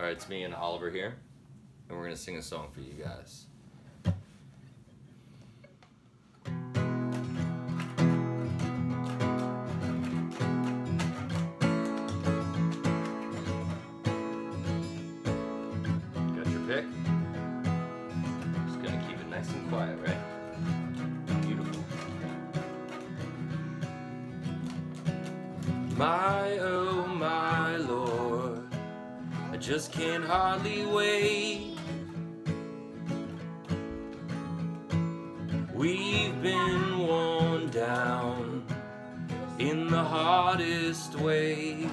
Alright, it's me and Oliver here, and we're gonna sing a song for you guys. Got your pick? Just gonna keep it nice and quiet, right? Beautiful. My oh my just can't hardly wait. We've been worn down in the hardest ways.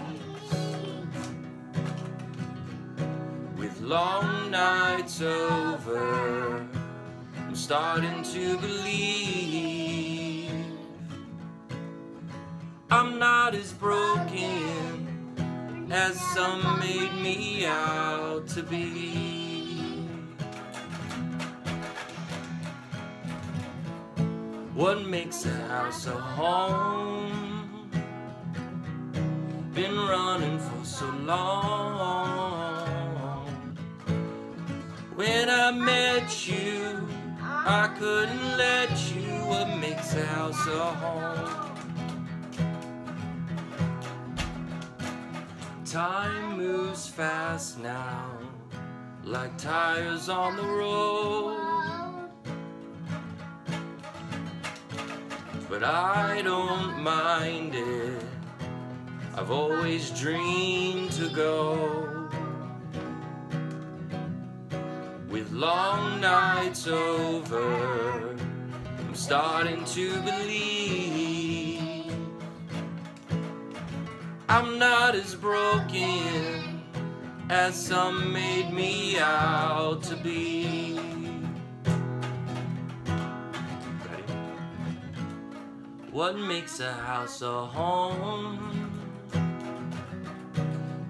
With long nights over, I'm starting to believe I'm not as broken as some made me out to be. What makes a house a home? Been running for so long. When I met you, I couldn't let you. What makes a house a home? Time moves fast now, like tires on the road. But I don't mind it. I've always dreamed to go. With long nights over, I'm starting to believe I'm not as broken as some made me out to be. What makes a house a home?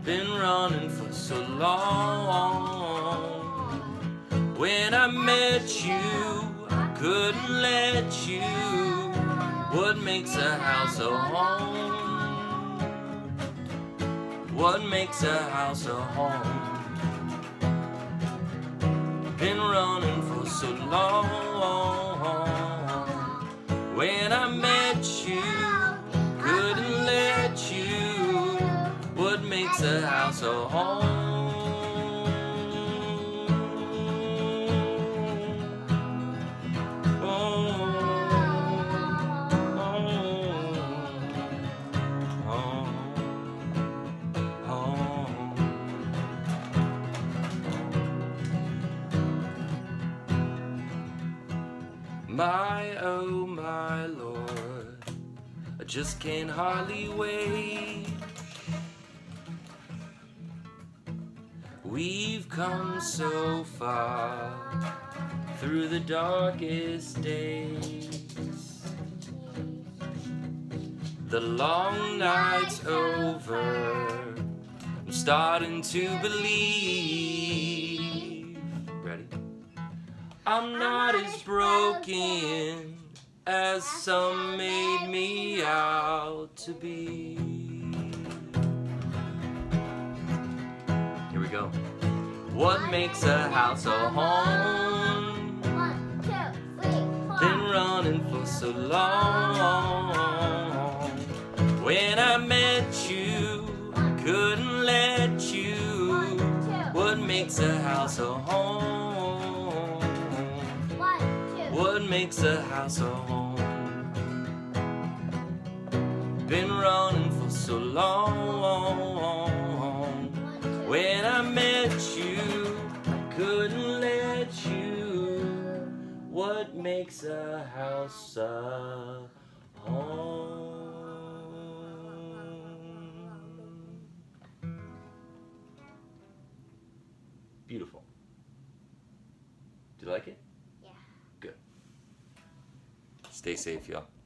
Been running for so long. When I met you, I couldn't let you. What makes a house a home? What makes a house a home? Been running for so long. When I met you, couldn't let you. What makes a house a home? My oh my Lord, I just can't hardly wait. We've come so far through the darkest days. The long night's over. I'm starting to believe. Ready? I'm not as broken as some made me out to be. Here we go. What makes a house a home? One, two, three, four. Been running for so long. When I met you, couldn't let you. What makes a house a home? What makes a house a home? Been running for so long. When I met you, I couldn't let you. What makes a house a home? Beautiful. Do you like it? Stay safe, y'all.